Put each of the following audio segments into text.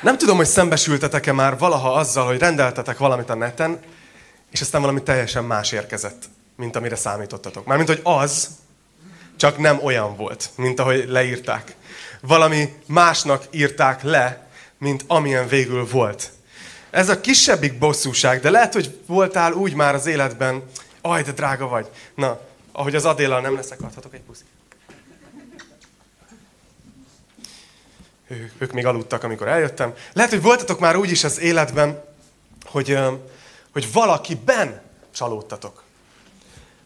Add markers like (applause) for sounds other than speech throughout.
Nem tudom, hogy szembesültetek-e már valaha azzal, hogy rendeltetek valamit a neten, és aztán valami teljesen más érkezett, mint amire számítottatok. Mármint, hogy az, csak nem olyan volt, mint ahogy leírták. Valami másnak írták le, mint amilyen végül volt. Ez a kisebbik bosszúság, de lehet, hogy voltál úgy már az életben, aj, de drága vagy. Na, ahogy az Adéllal nem leszek, adhatok egy puszit. Ők még aludtak, amikor eljöttem. Lehet, hogy voltatok már úgy is az életben, hogy, hogy valakiben csalódtatok.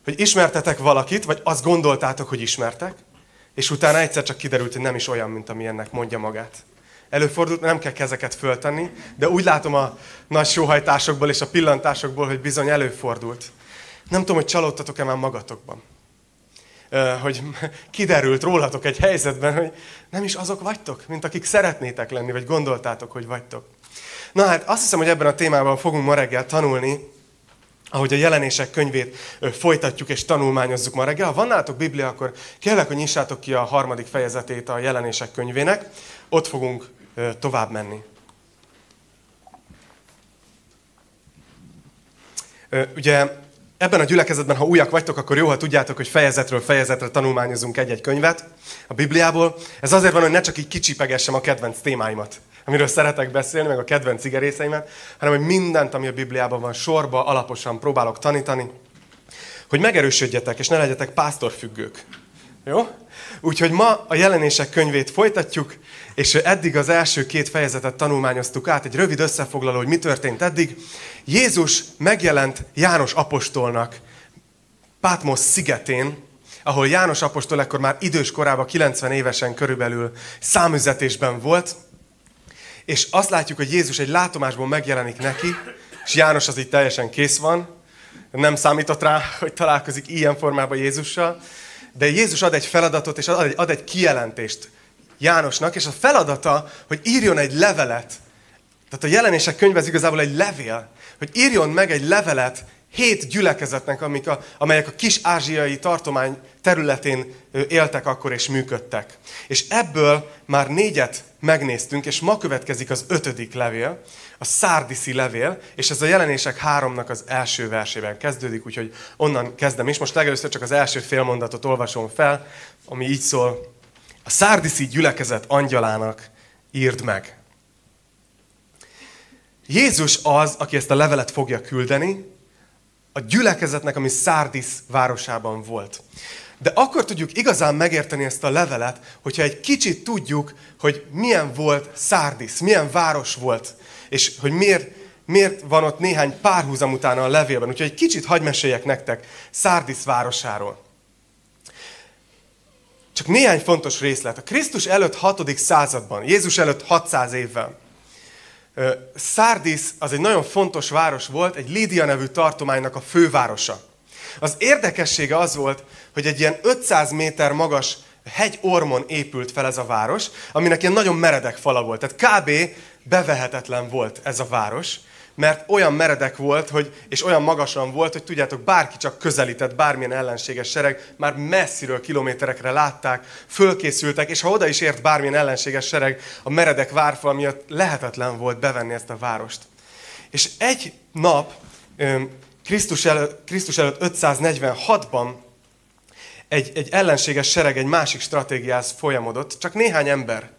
Hogy ismertetek valakit, vagy azt gondoltátok, hogy ismertek, és utána egyszer csak kiderült, hogy nem is olyan, mint ami ennek mondja magát. Előfordult, nem kell kezeket föltenni, de úgy látom a nagy sóhajtásokból és a pillantásokból, hogy bizony előfordult. Nem tudom, hogy csalódtatok-e már magatokban hogy kiderült rólatok egy helyzetben, hogy nem is azok vagytok, mint akik szeretnétek lenni, vagy gondoltátok, hogy vagytok. Na hát azt hiszem, hogy ebben a témában fogunk ma reggel tanulni, ahogy a jelenések könyvét folytatjuk és tanulmányozzuk ma reggel. Ha van nálatok Biblia, akkor kérlek, hogy nyissátok ki a harmadik fejezetét a jelenések könyvének. Ott fogunk tovább menni. Ugye Ebben a gyülekezetben, ha újak vagytok, akkor jó, ha tudjátok, hogy fejezetről fejezetre tanulmányozunk egy-egy könyvet a Bibliából. Ez azért van, hogy ne csak így kicsipegessem a kedvenc témáimat, amiről szeretek beszélni, meg a kedvenc igerészeimet, hanem hogy mindent, ami a Bibliában van, sorba, alaposan próbálok tanítani, hogy megerősödjetek, és ne legyetek pásztorfüggők. Jó? Úgyhogy ma a jelenések könyvét folytatjuk, és eddig az első két fejezetet tanulmányoztuk át, egy rövid összefoglaló, hogy mi történt eddig. Jézus megjelent János apostolnak Pátmos szigetén, ahol János apostol ekkor már idős korában, 90 évesen körülbelül számüzetésben volt, és azt látjuk, hogy Jézus egy látomásból megjelenik neki, és János az így teljesen kész van, nem számított rá, hogy találkozik ilyen formában Jézussal, de Jézus ad egy feladatot, és ad egy, ad egy kijelentést Jánosnak, és a feladata, hogy írjon egy levelet. Tehát a jelenések könyve az igazából egy levél, hogy írjon meg egy levelet hét gyülekezetnek, amik a, amelyek a kis-ázsiai tartomány területén éltek akkor és működtek. És ebből már négyet megnéztünk, és ma következik az ötödik levél, a szárdiszi levél, és ez a jelenések háromnak az első versében kezdődik, úgyhogy onnan kezdem is. Most legelőször csak az első félmondatot olvasom fel, ami így szól. A szárdiszi gyülekezet angyalának írd meg. Jézus az, aki ezt a levelet fogja küldeni, a gyülekezetnek, ami Szárdisz városában volt. De akkor tudjuk igazán megérteni ezt a levelet, hogyha egy kicsit tudjuk, hogy milyen volt Szárdisz, milyen város volt, és hogy miért, miért van ott néhány párhuzam utána a levélben. Úgyhogy egy kicsit hagy meséljek nektek Szárdisz városáról. Csak néhány fontos részlet. A Krisztus előtt 6. században, Jézus előtt 600 évvel, Szárdis az egy nagyon fontos város volt, egy Lídia nevű tartománynak a fővárosa. Az érdekessége az volt, hogy egy ilyen 500 méter magas hegy ormon épült fel ez a város, aminek ilyen nagyon meredek fala volt. Tehát kb. bevehetetlen volt ez a város, mert olyan meredek volt, hogy, és olyan magasan volt, hogy tudjátok, bárki csak közelített, bármilyen ellenséges sereg, már messziről kilométerekre látták, fölkészültek, és ha oda is ért bármilyen ellenséges sereg, a meredek várfal miatt lehetetlen volt bevenni ezt a várost. És egy nap, Krisztus előtt, Krisztus előtt 546-ban egy, egy ellenséges sereg egy másik stratégiához folyamodott, csak néhány ember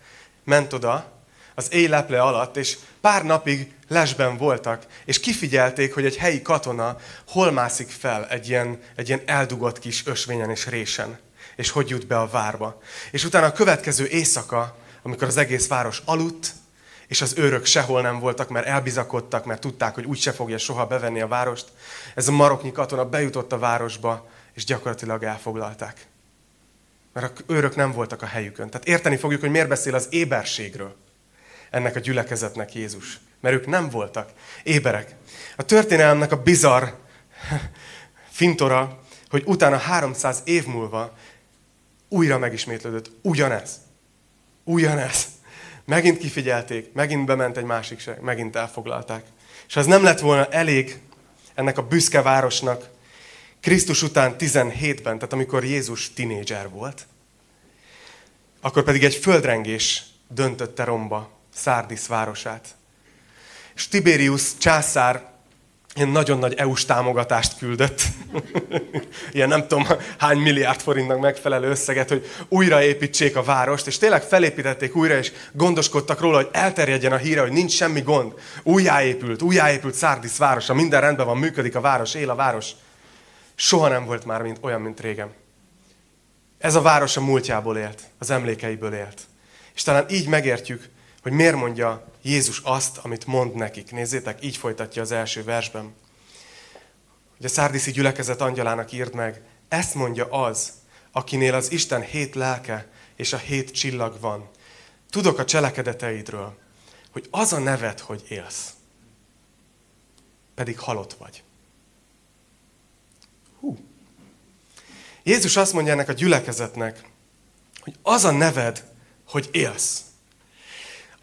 ment oda az éjleple alatt, és pár napig lesben voltak, és kifigyelték, hogy egy helyi katona hol mászik fel egy ilyen, egy ilyen eldugott kis ösvényen és résen, és hogy jut be a várba. És utána a következő éjszaka, amikor az egész város aludt, és az őrök sehol nem voltak, mert elbizakodtak, mert tudták, hogy úgyse fogja soha bevenni a várost, ez a maroknyi katona bejutott a városba, és gyakorlatilag elfoglalták. Mert a őrök nem voltak a helyükön. Tehát érteni fogjuk, hogy miért beszél az éberségről ennek a gyülekezetnek Jézus. Mert ők nem voltak éberek. A történelemnek a bizarr (laughs) fintora, hogy utána 300 év múlva újra megismétlődött ugyanez. Ugyanez. Megint kifigyelték, megint bement egy másik megint elfoglalták. És ez nem lett volna elég ennek a büszke városnak, Krisztus után 17-ben, tehát amikor Jézus tinédzser volt, akkor pedig egy földrengés döntötte romba Szárdis városát. És Tiberius császár ilyen nagyon nagy EU-s támogatást küldött. (laughs) ilyen nem tudom hány milliárd forintnak megfelelő összeget, hogy újraépítsék a várost, és tényleg felépítették újra, és gondoskodtak róla, hogy elterjedjen a híre, hogy nincs semmi gond. Újjáépült, újjáépült Szárdis városa, minden rendben van, működik a város, él a város. Soha nem volt már mint, olyan, mint régen. Ez a város a múltjából élt, az emlékeiből élt. És talán így megértjük, hogy miért mondja Jézus azt, amit mond nekik. Nézzétek, így folytatja az első versben. Hogy a szárdiszi gyülekezet angyalának írd meg, ezt mondja az, akinél az Isten hét lelke és a hét csillag van. Tudok a cselekedeteidről, hogy az a neved, hogy élsz, pedig halott vagy. Hú. Jézus azt mondja ennek a gyülekezetnek, hogy az a neved, hogy élsz.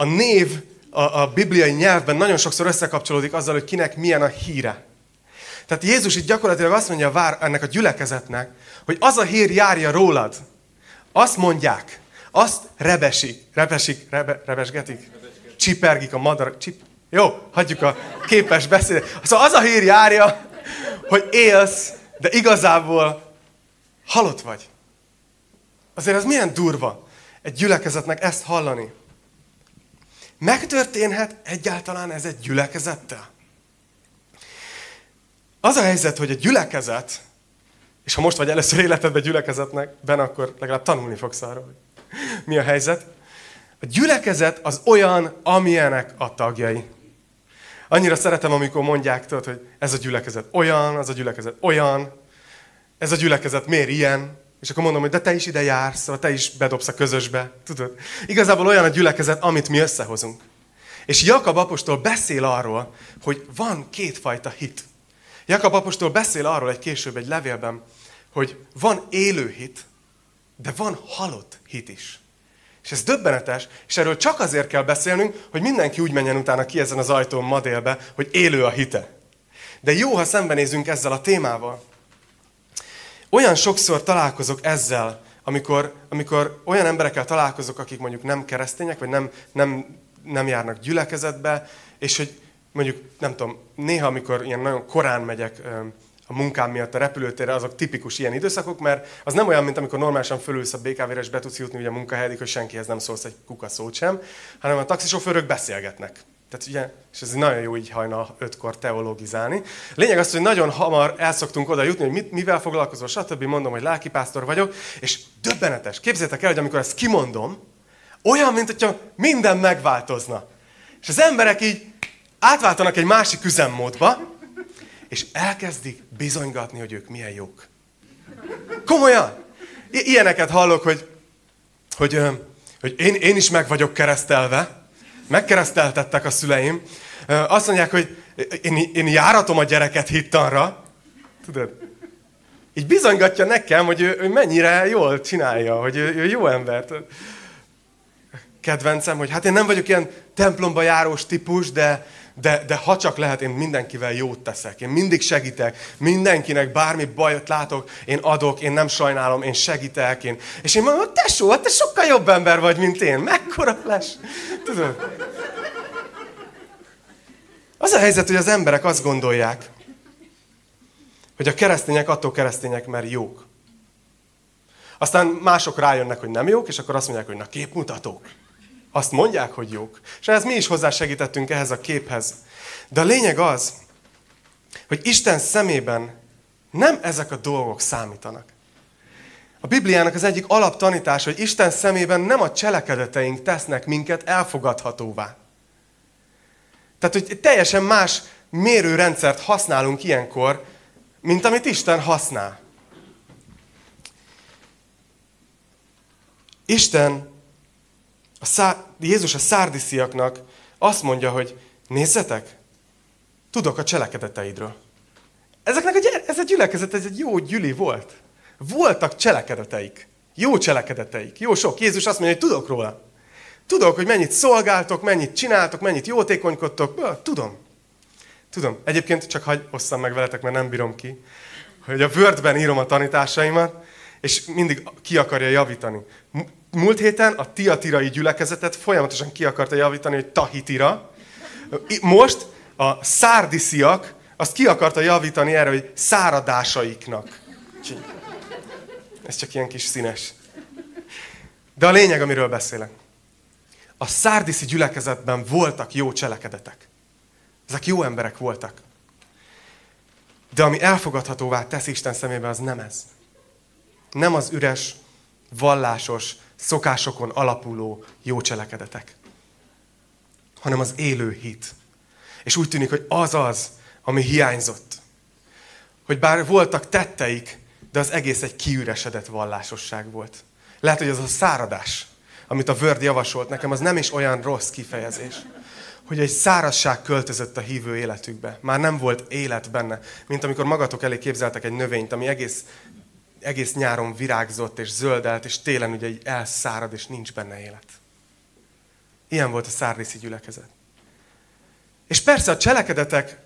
A név a, a bibliai nyelvben nagyon sokszor összekapcsolódik azzal, hogy kinek milyen a híre. Tehát Jézus itt gyakorlatilag azt mondja vár, ennek a gyülekezetnek, hogy az a hír járja rólad. Azt mondják, azt rebesik, rebesik, rebe, rebesgetik, csipergik a madarak, csip, jó, hagyjuk a képes beszédet. Szóval az a hír járja, hogy élsz, de igazából halott vagy. Azért ez milyen durva egy gyülekezetnek ezt hallani. Megtörténhet egyáltalán ez egy gyülekezettel? Az a helyzet, hogy a gyülekezet, és ha most vagy először életedben gyülekezetnek, ben akkor legalább tanulni fogsz arról, hogy mi a helyzet. A gyülekezet az olyan, amilyenek a tagjai. Annyira szeretem, amikor mondják, tudod, hogy ez a gyülekezet olyan, az a gyülekezet olyan, ez a gyülekezet miért ilyen, és akkor mondom, hogy de te is ide jársz, vagy te is bedobsz a közösbe. Tudod? Igazából olyan a gyülekezet, amit mi összehozunk. És Jakab apostol beszél arról, hogy van kétfajta hit. Jakab apostol beszél arról egy később egy levélben, hogy van élő hit, de van halott hit is. És ez döbbenetes, és erről csak azért kell beszélnünk, hogy mindenki úgy menjen utána ki ezen az ajtón ma délbe, hogy élő a hite. De jó, ha szembenézünk ezzel a témával. Olyan sokszor találkozok ezzel, amikor, amikor olyan emberekkel találkozok, akik mondjuk nem keresztények, vagy nem, nem, nem járnak gyülekezetbe, és hogy mondjuk, nem tudom, néha, amikor ilyen nagyon korán megyek a munkám miatt a repülőtérre, azok tipikus ilyen időszakok, mert az nem olyan, mint amikor normálisan fölülsz a BKV-re, és be tudsz jutni ugye a munkahelyedik, hogy senkihez nem szólsz egy kuka szót sem, hanem a taxisofőrök beszélgetnek. Tehát ugye, és ez nagyon jó így hajna ötkor teologizálni. Lényeg az, hogy nagyon hamar el szoktunk oda jutni, hogy mit, mivel foglalkozol, stb. Mondom, hogy lelkipásztor vagyok, és döbbenetes. Képzeljétek el, hogy amikor ezt kimondom, olyan, mint hogyha minden megváltozna. És az emberek így átváltanak egy másik üzemmódba, és elkezdik bizonygatni, hogy ők milyen jók. Komolyan! I- ilyeneket hallok, hogy, hogy, hogy én, én is meg vagyok keresztelve, megkereszteltettek a szüleim. Azt mondják, hogy én, én járatom a gyereket hittanra. Tudod? Így bizonygatja nekem, hogy ő, ő mennyire jól csinálja, hogy ő, ő jó ember. Kedvencem, hogy hát én nem vagyok ilyen templomba járós típus, de, de, de ha csak lehet, én mindenkivel jót teszek. Én mindig segítek. Mindenkinek bármi bajot látok, én adok, én nem sajnálom, én segítek. Én... És én mondom, tesó, hát te sokkal jobb ember vagy, mint én. Mekkora flash. Tudod? Az a helyzet, hogy az emberek azt gondolják, hogy a keresztények attól keresztények, mert jók. Aztán mások rájönnek, hogy nem jók, és akkor azt mondják, hogy na képmutatók. Azt mondják, hogy jók. És ehhez mi is hozzásegítettünk ehhez a képhez. De a lényeg az, hogy Isten szemében nem ezek a dolgok számítanak. A Bibliának az egyik alaptanítása, hogy Isten szemében nem a cselekedeteink tesznek minket elfogadhatóvá. Tehát, hogy teljesen más mérőrendszert használunk ilyenkor, mint amit Isten használ. Isten a szá- Jézus a szárdisziaknak azt mondja, hogy nézzetek, tudok a cselekedeteidről. Ezeknek a, ez a gyülekezet, ez egy jó gyüli volt. Voltak cselekedeteik. Jó cselekedeteik. Jó sok. Jézus azt mondja, hogy tudok róla. Tudok, hogy mennyit szolgáltok, mennyit csináltok, mennyit jótékonykodtok. Tudom. Tudom. Egyébként csak hagy osszam meg veletek, mert nem bírom ki, hogy a Wordben írom a tanításaimat, és mindig ki akarja javítani múlt héten a tiatirai gyülekezetet folyamatosan ki akarta javítani, hogy tahitira. Most a szárdisziak azt ki akarta javítani erre, hogy száradásaiknak. Ez csak ilyen kis színes. De a lényeg, amiről beszélek. A szárdiszi gyülekezetben voltak jó cselekedetek. Ezek jó emberek voltak. De ami elfogadhatóvá tesz Isten szemében, az nem ez. Nem az üres, vallásos, szokásokon alapuló jó cselekedetek, hanem az élő hit. És úgy tűnik, hogy az az, ami hiányzott. Hogy bár voltak tetteik, de az egész egy kiüresedett vallásosság volt. Lehet, hogy az a száradás, amit a Word javasolt nekem, az nem is olyan rossz kifejezés. Hogy egy szárazság költözött a hívő életükbe. Már nem volt élet benne, mint amikor magatok elé képzeltek egy növényt, ami egész, egész nyáron virágzott és zöldelt, és télen ugye így elszárad, és nincs benne élet. Ilyen volt a szárdészi gyülekezet. És persze a cselekedetek,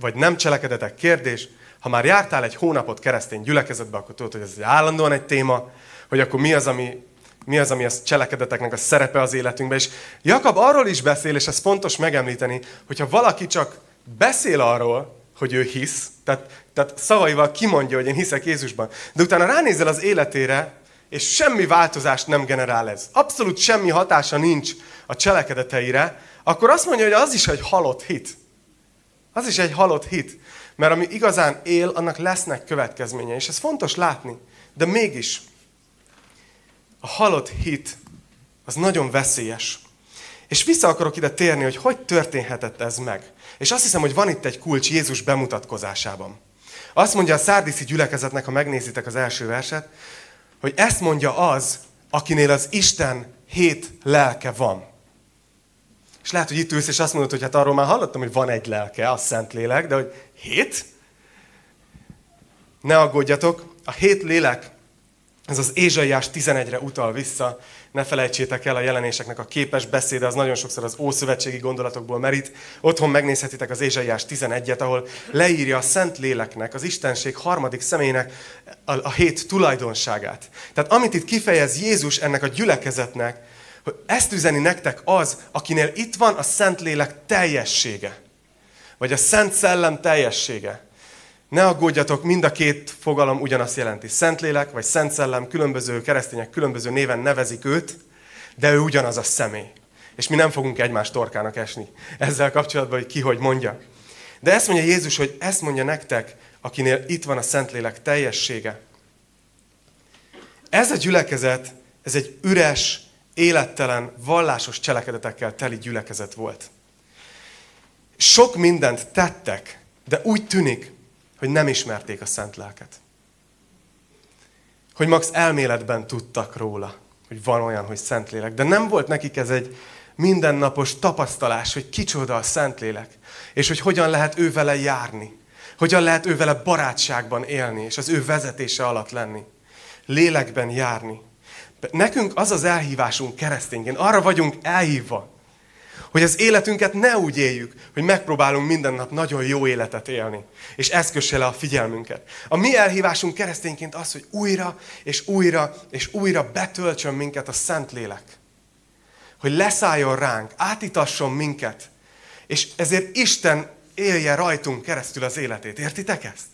vagy nem cselekedetek kérdés, ha már jártál egy hónapot keresztény gyülekezetbe, akkor tudod, hogy ez egy állandóan egy téma, hogy akkor mi az, ami, mi az, ami a cselekedeteknek a szerepe az életünkben. És Jakab arról is beszél, és ez fontos megemlíteni, hogyha valaki csak beszél arról, hogy ő hisz, tehát, tehát szavaival kimondja, hogy én hiszek Jézusban, de utána ránézel az életére, és semmi változást nem generál ez. Abszolút semmi hatása nincs a cselekedeteire, akkor azt mondja, hogy az is egy halott hit. Az is egy halott hit. Mert ami igazán él, annak lesznek következményei. És ez fontos látni. De mégis a halott hit az nagyon veszélyes. És vissza akarok ide térni, hogy hogy történhetett ez meg. És azt hiszem, hogy van itt egy kulcs Jézus bemutatkozásában. Azt mondja a szárdiszi gyülekezetnek, ha megnézitek az első verset, hogy ezt mondja az, akinél az Isten hét lelke van. És lehet, hogy itt ülsz, és azt mondod, hogy hát arról már hallottam, hogy van egy lelke, a Szent Lélek, de hogy hét? Ne aggódjatok, a hét lélek, ez az Ézsaiás 11-re utal vissza, ne felejtsétek el a jelenéseknek a képes beszéde, az nagyon sokszor az ószövetségi gondolatokból merít. Otthon megnézhetitek az Ézsaiás 11-et, ahol leírja a Szent Léleknek, az Istenség harmadik személynek a, a hét tulajdonságát. Tehát amit itt kifejez Jézus ennek a gyülekezetnek, hogy ezt üzeni nektek az, akinél itt van a Szent Lélek teljessége. Vagy a Szent Szellem teljessége. Ne aggódjatok, mind a két fogalom ugyanazt jelenti. Szentlélek vagy Szent Szellem, különböző keresztények különböző néven nevezik őt, de ő ugyanaz a személy. És mi nem fogunk egymás torkának esni ezzel kapcsolatban, hogy ki hogy mondja. De ezt mondja Jézus, hogy ezt mondja nektek, akinél itt van a Szentlélek teljessége. Ez a gyülekezet, ez egy üres, élettelen, vallásos cselekedetekkel teli gyülekezet volt. Sok mindent tettek, de úgy tűnik, hogy nem ismerték a szent lelket. Hogy max elméletben tudtak róla, hogy van olyan, hogy Szentlélek. De nem volt nekik ez egy mindennapos tapasztalás, hogy kicsoda a Szentlélek, és hogy hogyan lehet ő vele járni. Hogyan lehet ő vele barátságban élni, és az ő vezetése alatt lenni. Lélekben járni. Nekünk az az elhívásunk keresztényként, arra vagyunk elhívva, hogy az életünket ne úgy éljük, hogy megpróbálunk minden nap nagyon jó életet élni, és ez kösse le a figyelmünket. A mi elhívásunk keresztényként az, hogy újra és újra és újra betöltsön minket a Szent Lélek. Hogy leszálljon ránk, átítasson minket, és ezért Isten élje rajtunk keresztül az életét. Értitek ezt?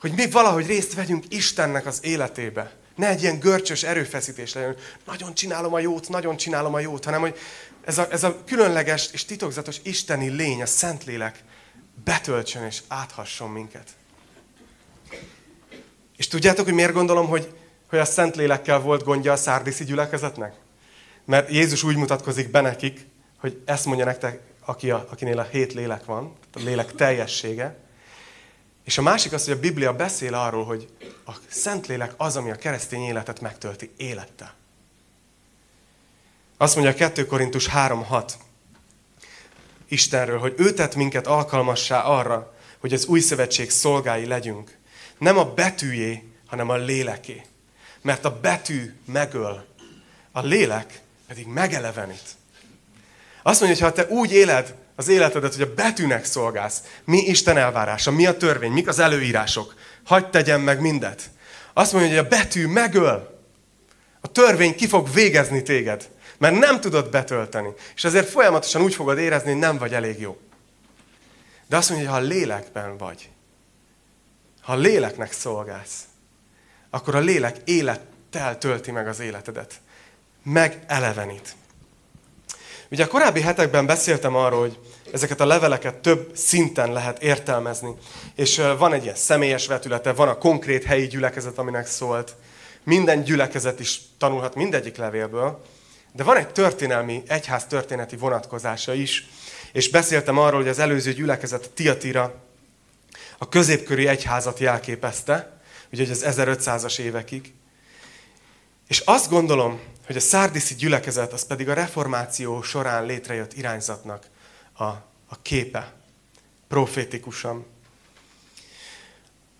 Hogy mi valahogy részt vegyünk Istennek az életébe. Ne egy ilyen görcsös erőfeszítés legyen, nagyon csinálom a jót, nagyon csinálom a jót, hanem hogy ez a, ez a különleges és titokzatos isteni lény, a Szentlélek betöltsön és áthasson minket. És tudjátok, hogy miért gondolom, hogy, hogy a Szentlélekkel volt gondja a szárdiszi gyülekezetnek? Mert Jézus úgy mutatkozik be nekik, hogy ezt mondja nektek, aki a, akinél a hét lélek van, a lélek teljessége, és a másik az, hogy a Biblia beszél arról, hogy a Szentlélek az, ami a keresztény életet megtölti élettel. Azt mondja a 2 Korintus 3.6 Istenről, hogy ő tett minket alkalmassá arra, hogy az új szövetség szolgái legyünk. Nem a betűjé, hanem a léleké. Mert a betű megöl, a lélek pedig megelevenít. Azt mondja, hogy ha te úgy éled az életedet, hogy a betűnek szolgálsz. Mi Isten elvárása, mi a törvény, mik az előírások. Hagy tegyen meg mindet. Azt mondja, hogy a betű megöl. A törvény ki fog végezni téged, mert nem tudod betölteni. És ezért folyamatosan úgy fogod érezni, hogy nem vagy elég jó. De azt mondja, hogy ha a lélekben vagy, ha a léleknek szolgálsz, akkor a lélek élettel tölti meg az életedet. Megelevenít. Ugye a korábbi hetekben beszéltem arról, hogy ezeket a leveleket több szinten lehet értelmezni. És van egy ilyen személyes vetülete, van a konkrét helyi gyülekezet, aminek szólt. Minden gyülekezet is tanulhat mindegyik levélből. De van egy történelmi, egyház történeti vonatkozása is. És beszéltem arról, hogy az előző gyülekezet, Tiatira, a középköri egyházat jelképezte, ugye az 1500-as évekig. És azt gondolom, hogy a szárdiszi gyülekezet az pedig a reformáció során létrejött irányzatnak a, a képe, profétikusan.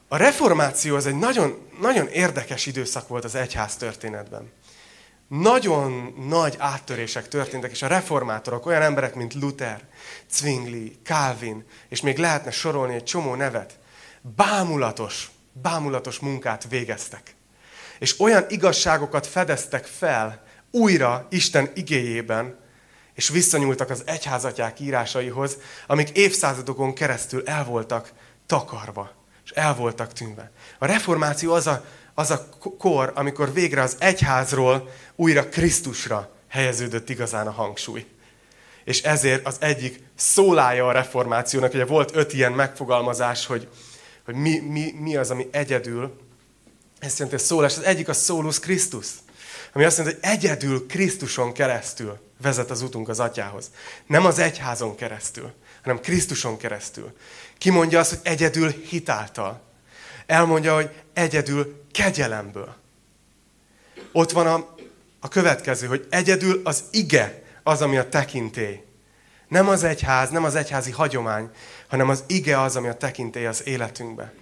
A reformáció az egy nagyon, nagyon érdekes időszak volt az egyház történetben. Nagyon nagy áttörések történtek, és a reformátorok, olyan emberek, mint Luther, Zwingli, Calvin, és még lehetne sorolni egy csomó nevet, bámulatos, bámulatos munkát végeztek. És olyan igazságokat fedeztek fel újra Isten igéjében, és visszanyúltak az egyházatják írásaihoz, amik évszázadokon keresztül el voltak takarva, és el voltak tűnve. A reformáció az a, az a kor, amikor végre az egyházról újra Krisztusra helyeződött igazán a hangsúly. És ezért az egyik szólája a reformációnak, ugye volt öt ilyen megfogalmazás, hogy, hogy mi, mi, mi az, ami egyedül, ezt jelenti a szólás, az egyik a szólus Krisztus, ami azt mondja, hogy egyedül Krisztuson keresztül vezet az utunk az atyához. Nem az egyházon keresztül, hanem Krisztuson keresztül. Ki mondja azt, hogy egyedül hitáltal. Elmondja, hogy egyedül kegyelemből. Ott van a, a következő, hogy egyedül az ige az, ami a tekintély. Nem az egyház, nem az egyházi hagyomány, hanem az ige az, ami a tekintély az életünkbe.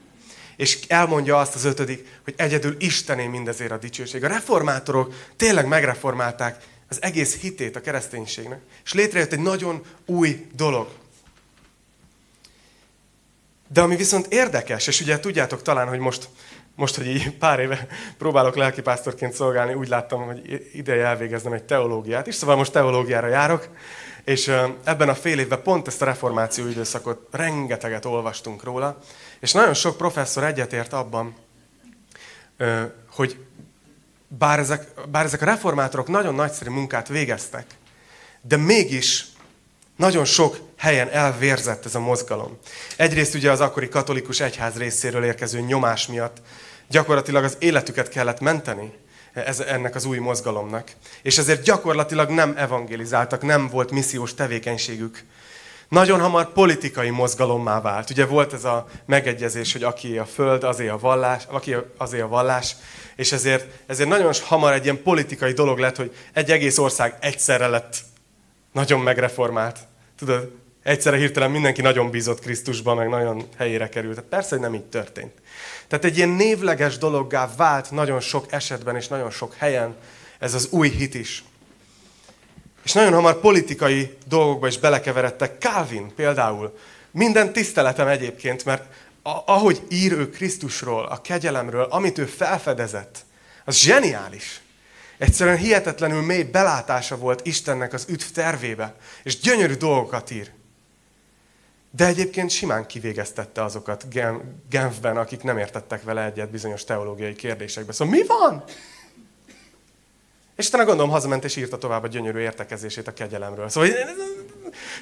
És elmondja azt az ötödik, hogy egyedül Istené mindezért a dicsőség. A reformátorok tényleg megreformálták az egész hitét a kereszténységnek. És létrejött egy nagyon új dolog. De ami viszont érdekes, és ugye tudjátok talán, hogy most, most hogy így pár éve próbálok lelkipásztorként szolgálni, úgy láttam, hogy ideje elvégeznem egy teológiát is, szóval most teológiára járok, és ebben a fél évben pont ezt a reformáció időszakot rengeteget olvastunk róla, és nagyon sok professzor egyetért abban, hogy bár ezek, bár ezek a reformátorok nagyon nagyszerű munkát végeztek, de mégis nagyon sok helyen elvérzett ez a mozgalom. Egyrészt ugye az akkori katolikus egyház részéről érkező nyomás miatt gyakorlatilag az életüket kellett menteni ez, ennek az új mozgalomnak. És ezért gyakorlatilag nem evangelizáltak, nem volt missziós tevékenységük. Nagyon hamar politikai mozgalommá vált. Ugye volt ez a megegyezés, hogy aki a föld, azé a vallás, aki azé a vallás, és ezért, ezért nagyon hamar egy ilyen politikai dolog lett, hogy egy egész ország egyszerre lett nagyon megreformált. Tudod, egyszerre hirtelen mindenki nagyon bízott Krisztusba, meg nagyon helyére került. Tehát persze, hogy nem így történt. Tehát egy ilyen névleges dologgá vált nagyon sok esetben és nagyon sok helyen ez az új hit is. És nagyon hamar politikai dolgokba is belekeveredtek. Calvin például. Minden tiszteletem egyébként, mert ahogy ír ő Krisztusról, a kegyelemről, amit ő felfedezett, az zseniális. Egyszerűen hihetetlenül mély belátása volt Istennek az üdv tervébe, és gyönyörű dolgokat ír. De egyébként simán kivégeztette azokat Genfben, akik nem értettek vele egyet bizonyos teológiai kérdésekbe. Szóval mi van? És utána gondolom hazament és írta tovább a gyönyörű értekezését a kegyelemről. Szóval,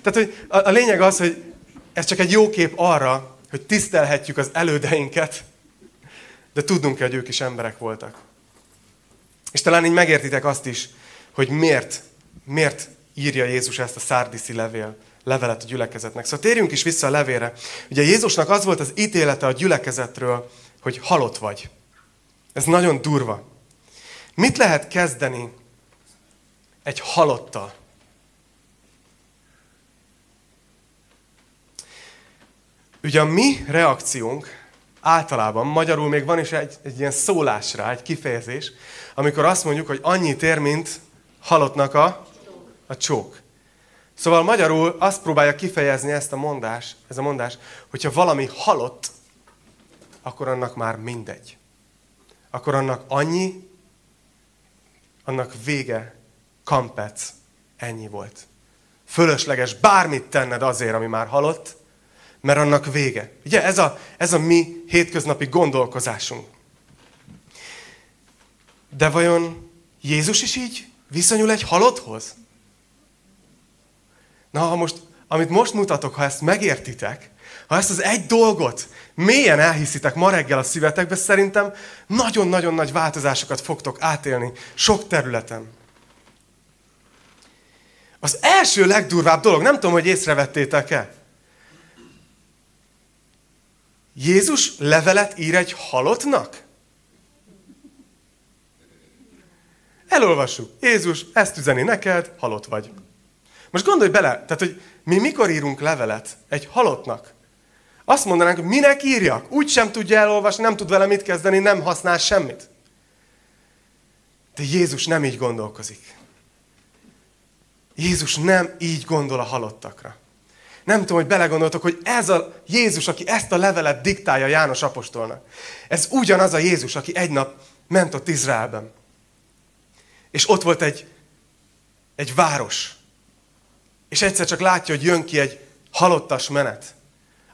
tehát, hogy a, a lényeg az, hogy ez csak egy jó kép arra, hogy tisztelhetjük az elődeinket, de tudnunk hogy ők is emberek voltak. És talán így megértitek azt is, hogy miért, miért írja Jézus ezt a szárdiszi levél, levelet a gyülekezetnek. Szóval térjünk is vissza a levére. Ugye Jézusnak az volt az ítélete a gyülekezetről, hogy halott vagy. Ez nagyon durva. Mit lehet kezdeni egy halottal? Ugye a mi reakciónk általában, magyarul még van is egy, egy ilyen szólás rá, egy kifejezés, amikor azt mondjuk, hogy annyit ér, mint halottnak a, a csók. Szóval magyarul azt próbálja kifejezni ezt a mondás, ez a mondás, hogyha valami halott, akkor annak már mindegy. Akkor annak annyi, annak vége, kampec, ennyi volt. Fölösleges bármit tenned azért, ami már halott, mert annak vége. Ugye ez a, ez a mi hétköznapi gondolkozásunk. De vajon Jézus is így viszonyul egy halotthoz? Na, ha most, amit most mutatok, ha ezt megértitek, ha ezt az egy dolgot mélyen elhiszitek ma reggel a szívetekbe, szerintem nagyon-nagyon nagy változásokat fogtok átélni sok területen. Az első legdurvább dolog, nem tudom, hogy észrevettétek-e. Jézus levelet ír egy halottnak? Elolvassuk. Jézus, ezt üzeni neked, halott vagy. Most gondolj bele, tehát, hogy mi mikor írunk levelet egy halottnak? Azt mondanánk, hogy minek írjak? Úgy sem tudja elolvasni, nem tud vele mit kezdeni, nem használ semmit. De Jézus nem így gondolkozik. Jézus nem így gondol a halottakra. Nem tudom, hogy belegondoltok, hogy ez a Jézus, aki ezt a levelet diktálja János apostolnak. Ez ugyanaz a Jézus, aki egy nap ment ott Izraelben. És ott volt egy, egy város. És egyszer csak látja, hogy jön ki egy halottas menet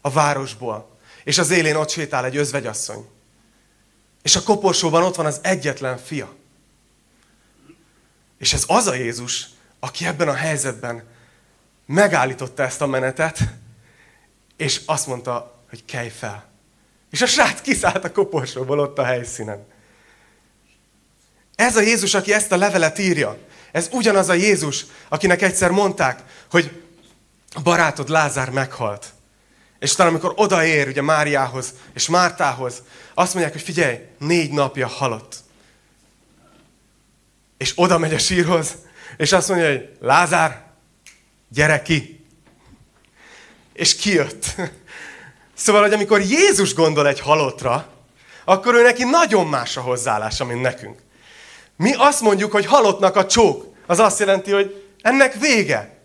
a városból. És az élén ott sétál egy özvegyasszony. És a koporsóban ott van az egyetlen fia. És ez az a Jézus, aki ebben a helyzetben megállította ezt a menetet, és azt mondta, hogy kelj fel. És a srác kiszállt a koporsóból ott a helyszínen. Ez a Jézus, aki ezt a levelet írja. Ez ugyanaz a Jézus, akinek egyszer mondták, hogy a barátod Lázár meghalt. És talán amikor odaér ugye Máriához és Mártához, azt mondják, hogy figyelj, négy napja halott. És oda megy a sírhoz, és azt mondja, hogy Lázár, gyere ki. És kijött. Szóval, hogy amikor Jézus gondol egy halottra, akkor ő neki nagyon más a hozzáállása, mint nekünk. Mi azt mondjuk, hogy halottnak a csók. Az azt jelenti, hogy ennek vége.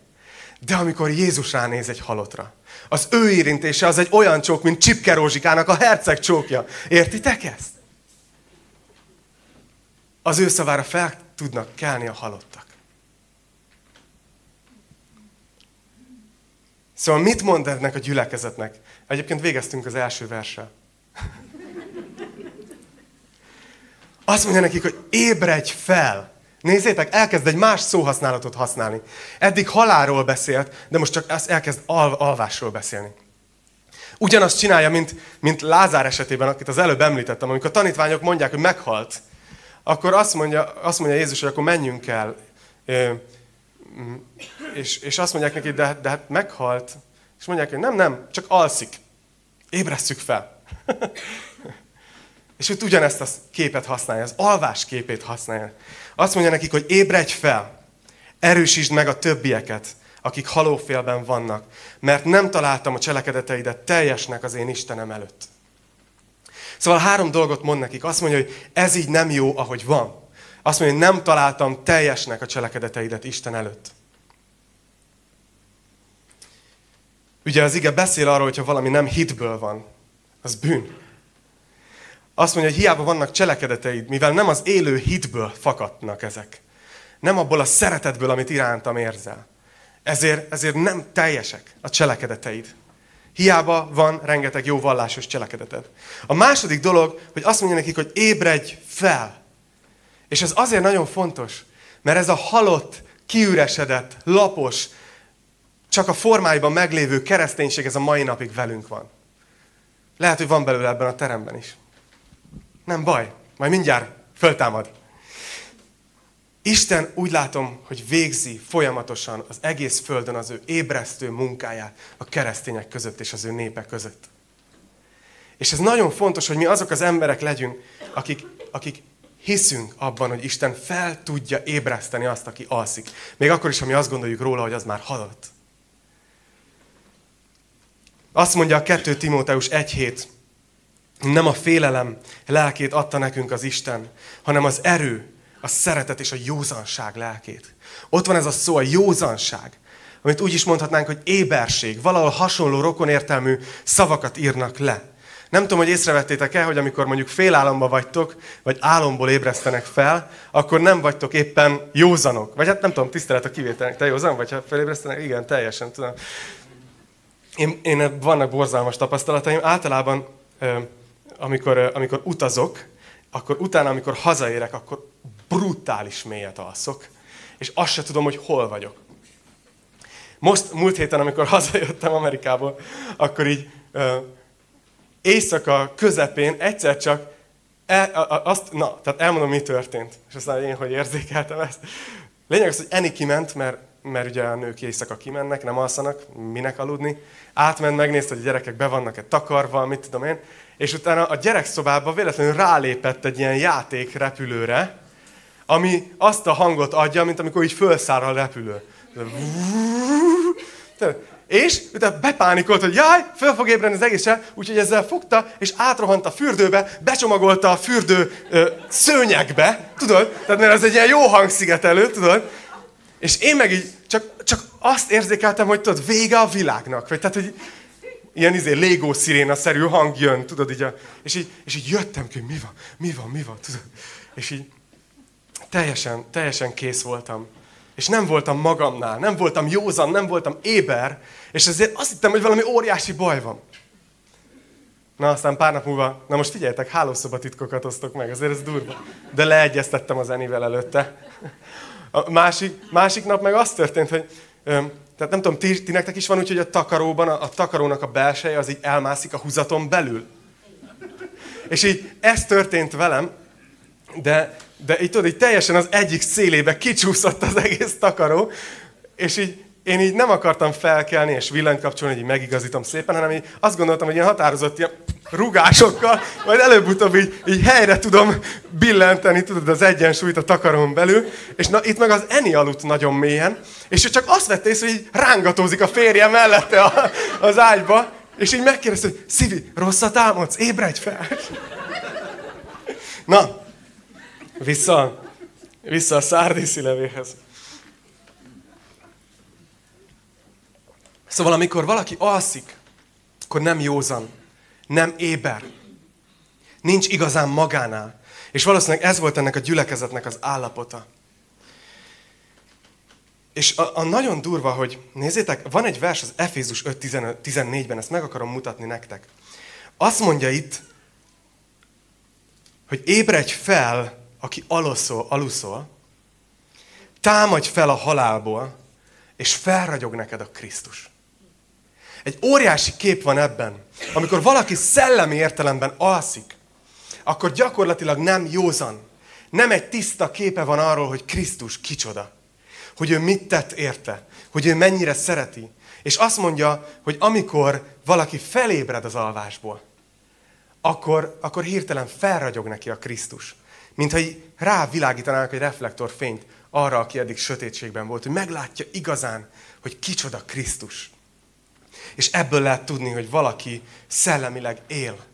De amikor Jézus ránéz egy halottra, az ő érintése az egy olyan csók, mint Csipke Rózsikának a herceg csókja. Értitek ezt? Az ő szavára fel tudnak kelni a halottak. Szóval mit mond ennek a gyülekezetnek? Egyébként végeztünk az első verssel. Azt mondja nekik, hogy ébredj fel! Nézzétek, elkezd egy más szóhasználatot használni. Eddig halálról beszélt, de most csak elkezd al- alvásról beszélni. Ugyanazt csinálja, mint, mint Lázár esetében, akit az előbb említettem, amikor a tanítványok mondják, hogy meghalt, akkor azt mondja, azt mondja Jézus, hogy akkor menjünk el. És, és azt mondják neki, de, de hát meghalt. És mondják, hogy nem, nem, csak alszik. Ébresztjük fel. (laughs) és őt ugyanezt a képet használja, az alvás képét használja. Azt mondja nekik, hogy ébredj fel, erősítsd meg a többieket, akik halófélben vannak, mert nem találtam a cselekedeteidet teljesnek az én Istenem előtt. Szóval három dolgot mond nekik. Azt mondja, hogy ez így nem jó, ahogy van. Azt mondja, hogy nem találtam teljesnek a cselekedeteidet Isten előtt. Ugye az ige beszél arról, hogyha valami nem hitből van, az bűn. Azt mondja, hogy hiába vannak cselekedeteid, mivel nem az élő hitből fakadnak ezek. Nem abból a szeretetből, amit irántam érzel. Ezért, ezért nem teljesek a cselekedeteid. Hiába van rengeteg jó vallásos cselekedeted. A második dolog, hogy azt mondja nekik, hogy ébredj fel. És ez azért nagyon fontos, mert ez a halott, kiüresedett, lapos, csak a formáiban meglévő kereszténység ez a mai napig velünk van. Lehet, hogy van belőle ebben a teremben is. Nem baj, majd mindjárt föltámad. Isten úgy látom, hogy végzi folyamatosan az egész földön az ő ébresztő munkáját a keresztények között és az ő népe között. És ez nagyon fontos, hogy mi azok az emberek legyünk, akik, akik hiszünk abban, hogy Isten fel tudja ébreszteni azt, aki alszik. Még akkor is, ha mi azt gondoljuk róla, hogy az már halott. Azt mondja a 2 Timóteus 1.7, nem a félelem lelkét adta nekünk az Isten, hanem az erő, a szeretet és a józanság lelkét. Ott van ez a szó, a józanság, amit úgy is mondhatnánk, hogy éberség. Valahol hasonló rokonértelmű szavakat írnak le. Nem tudom, hogy észrevettétek-e, hogy amikor mondjuk félálomba vagytok, vagy álomból ébresztenek fel, akkor nem vagytok éppen józanok. Vagy hát nem tudom, tisztelet a kivételnek. Te józan vagy, ha felébresztenek? Igen, teljesen tudom. Én, én vannak borzalmas tapasztalataim. Általában, amikor, amikor utazok, akkor utána, amikor hazaérek, akkor brutális mélyet alszok, és azt se tudom, hogy hol vagyok. Most, múlt héten, amikor (laughs) hazajöttem Amerikából, akkor így éjszaka közepén egyszer csak el, azt, na, tehát elmondom, mi történt. És aztán én, hogy érzékeltem ezt. Lényeg az, hogy Eni kiment, mert, mert ugye a nők éjszaka kimennek, nem alszanak, minek aludni. Átment, megnézte, hogy a gyerekek be vannak-e takarva, mit tudom én. És utána a gyerekszobába véletlenül rálépett egy ilyen játék repülőre, ami azt a hangot adja, mint amikor így felszáll a repülő. És utána bepánikolt, hogy jaj, föl fog ébredni az egész úgyhogy ezzel fogta, és átrohant a fürdőbe, becsomagolta a fürdő ö, szőnyegbe, tudod? Tehát mert ez egy ilyen jó hangszigetelő, tudod? És én meg így csak, csak azt érzékeltem, hogy tudod, vége a világnak. Vagy tehát, hogy ilyen izé, légó sziréna-szerű hang jön, tudod, így a, és, így, és így jöttem ki, hogy mi van, mi van, mi van, tudod. És így teljesen, teljesen kész voltam. És nem voltam magamnál, nem voltam józan, nem voltam éber, és ezért azt hittem, hogy valami óriási baj van. Na, aztán pár nap múlva, na most figyeljetek, hálószoba titkokat osztok meg, azért ez durva. De leegyeztettem az Enivel előtte. A másik, másik nap meg az történt, hogy öm, tehát nem tudom, ti, ti nektek is van úgy, hogy a takaróban, a, a takarónak a belseje az így elmászik a húzaton belül. És így ez történt velem, de, de így tudod, így teljesen az egyik szélébe kicsúszott az egész takaró, és így én így nem akartam felkelni és villanyt kapcsolni, hogy így megigazítom szépen, hanem így azt gondoltam, hogy ilyen határozott ilyen rugásokkal, majd előbb-utóbb így, így helyre tudom billenteni, tudod, az egyensúlyt a takarón belül, és na, itt meg az Eni aludt nagyon mélyen, és ő csak azt vette észre, hogy így rángatózik a férje mellette a, az ágyba, és így megkérdezte, hogy Szivi, rosszat álmodsz? Ébredj fel! Na, vissza, vissza a szárdészi levéhez. Szóval amikor valaki alszik, akkor nem józan, nem éber, nincs igazán magánál. És valószínűleg ez volt ennek a gyülekezetnek az állapota. És a, a nagyon durva, hogy nézzétek, van egy vers az Efézus 5.14-ben, ezt meg akarom mutatni nektek. Azt mondja itt, hogy ébredj fel, aki aluszol, aluszol, támadj fel a halálból, és felragyog neked a Krisztus. Egy óriási kép van ebben. Amikor valaki szellemi értelemben alszik, akkor gyakorlatilag nem józan. Nem egy tiszta képe van arról, hogy Krisztus kicsoda. Hogy ő mit tett érte. Hogy ő mennyire szereti. És azt mondja, hogy amikor valaki felébred az alvásból, akkor, akkor hirtelen felragyog neki a Krisztus. Mintha így rávilágítanánk egy reflektorfényt arra, aki eddig sötétségben volt, hogy meglátja igazán, hogy kicsoda Krisztus. És ebből lehet tudni, hogy valaki szellemileg él.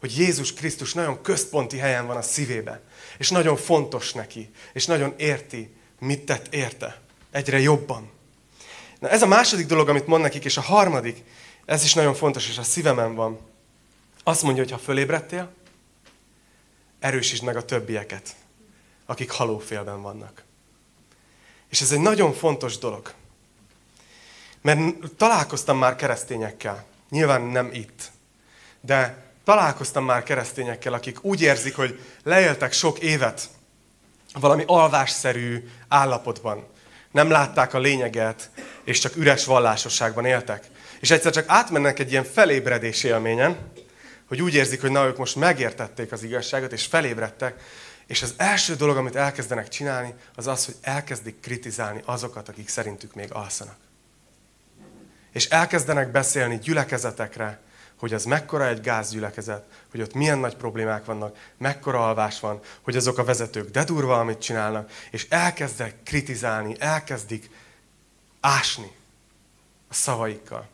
Hogy Jézus Krisztus nagyon központi helyen van a szívébe. És nagyon fontos neki. És nagyon érti, mit tett érte. Egyre jobban. Na ez a második dolog, amit mond nekik, és a harmadik, ez is nagyon fontos, és a szívemen van. Azt mondja, hogy ha fölébredtél, erősítsd meg a többieket, akik halófélben vannak. És ez egy nagyon fontos dolog. Mert találkoztam már keresztényekkel, nyilván nem itt, de találkoztam már keresztényekkel, akik úgy érzik, hogy leéltek sok évet valami alvásszerű állapotban. Nem látták a lényeget, és csak üres vallásosságban éltek. És egyszer csak átmennek egy ilyen felébredés élményen, hogy úgy érzik, hogy na, ők most megértették az igazságot, és felébredtek, és az első dolog, amit elkezdenek csinálni, az az, hogy elkezdik kritizálni azokat, akik szerintük még alszanak és elkezdenek beszélni gyülekezetekre, hogy az mekkora egy gázgyülekezet, hogy ott milyen nagy problémák vannak, mekkora alvás van, hogy azok a vezetők de durva, amit csinálnak, és elkezdek kritizálni, elkezdik ásni a szavaikkal.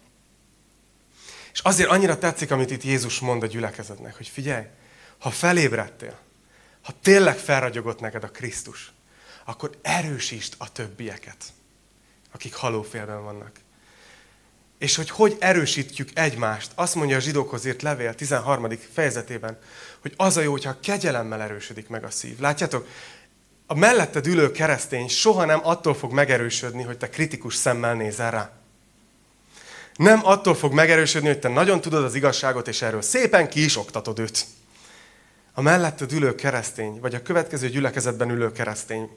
És azért annyira tetszik, amit itt Jézus mond a gyülekezetnek, hogy figyelj, ha felébredtél, ha tényleg felragyogott neked a Krisztus, akkor erősítsd a többieket, akik halófélben vannak. és hogy hogy erősítjük egymást. Azt mondja a zsidókhoz írt levél 13. fejezetében, hogy az a jó, hogyha kegyelemmel erősödik meg a szív. Látjátok, a melletted ülő keresztény soha nem attól fog megerősödni, hogy te kritikus szemmel nézel rá. Nem attól fog megerősödni, hogy te nagyon tudod az igazságot, és erről szépen ki is oktatod őt. A melletted ülő keresztény, vagy a következő gyülekezetben ülő keresztény,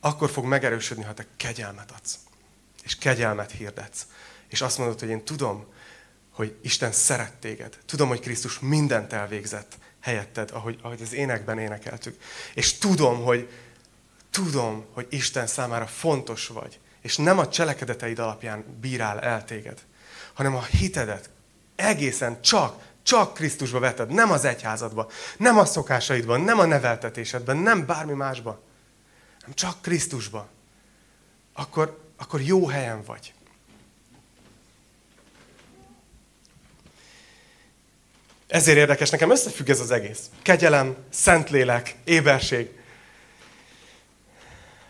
akkor fog megerősödni, ha te kegyelmet adsz. És kegyelmet hirdetsz. És azt mondod, hogy én tudom, hogy Isten szeret téged. Tudom, hogy Krisztus mindent elvégzett helyetted, ahogy, ahogy az énekben énekeltük. És tudom, hogy tudom, hogy Isten számára fontos vagy, és nem a cselekedeteid alapján bírál el téged, hanem a hitedet egészen csak, csak Krisztusba veted, nem az egyházadba, nem a szokásaidban, nem a neveltetésedben, nem bármi másba, hanem csak Krisztusba, akkor, akkor jó helyen vagy. Ezért érdekes, nekem összefügg ez az egész. Kegyelem, szentlélek, éberség.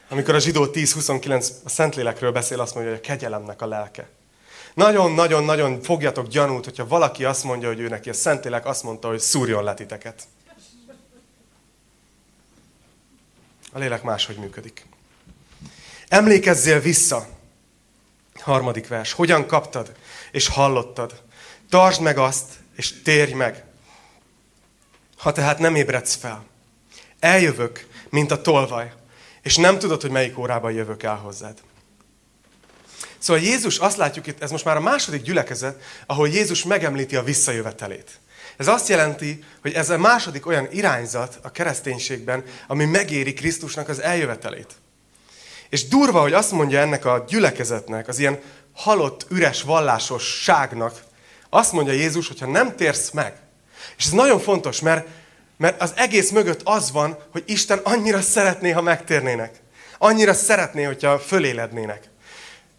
Amikor a zsidó 10.29 a szentlélekről beszél, azt mondja, hogy a kegyelemnek a lelke. Nagyon-nagyon-nagyon fogjatok gyanút, hogyha valaki azt mondja, hogy ő neki a szentlélek azt mondta, hogy szúrjon le titeket. A lélek máshogy működik. Emlékezzél vissza. Harmadik vers. Hogyan kaptad és hallottad? Tartsd meg azt, és térj meg. Ha tehát nem ébredsz fel, eljövök, mint a tolvaj, és nem tudod, hogy melyik órában jövök el hozzád. Szóval Jézus, azt látjuk itt, ez most már a második gyülekezet, ahol Jézus megemlíti a visszajövetelét. Ez azt jelenti, hogy ez a második olyan irányzat a kereszténységben, ami megéri Krisztusnak az eljövetelét. És durva, hogy azt mondja ennek a gyülekezetnek, az ilyen halott, üres vallásosságnak, azt mondja Jézus, hogy ha nem térsz meg, és ez nagyon fontos, mert, mert az egész mögött az van, hogy Isten annyira szeretné, ha megtérnének. Annyira szeretné, hogyha fölélednének.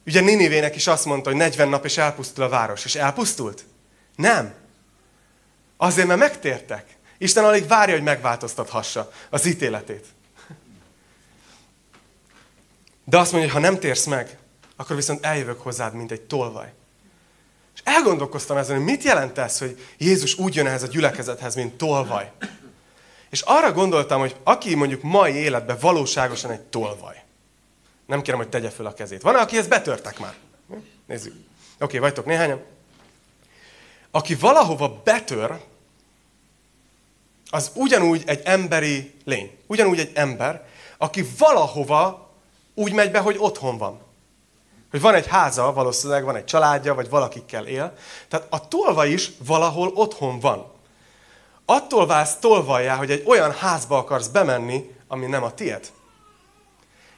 Ugye Ninivének is azt mondta, hogy 40 nap és elpusztul a város. És elpusztult? Nem. Azért, mert megtértek. Isten alig várja, hogy megváltoztathassa az ítéletét. De azt mondja, hogy ha nem térsz meg, akkor viszont eljövök hozzád, mint egy tolvaj. És elgondolkoztam ezen, hogy mit jelent ez, hogy Jézus úgy jön ehhez a gyülekezethez, mint tolvaj. És arra gondoltam, hogy aki mondjuk mai életben valóságosan egy tolvaj. Nem kérem, hogy tegye föl a kezét. Van aki ezt betörtek már? Nézzük. Oké, okay, vagytok néhányan? Aki valahova betör, az ugyanúgy egy emberi lény. Ugyanúgy egy ember, aki valahova úgy megy be, hogy otthon van. Hogy van egy háza, valószínűleg van egy családja, vagy valakikkel él. Tehát a tolva is valahol otthon van. Attól válsz tolvajá, hogy egy olyan házba akarsz bemenni, ami nem a tied.